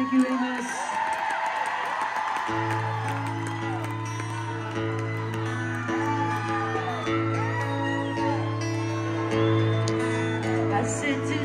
Thank you, Amos. I sent two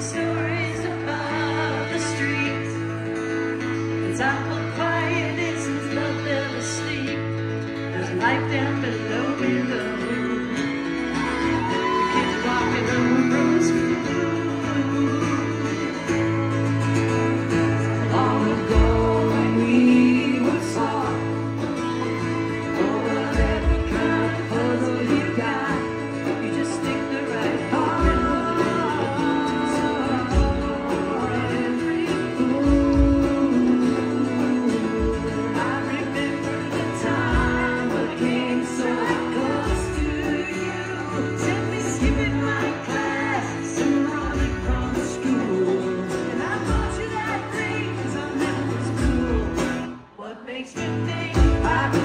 I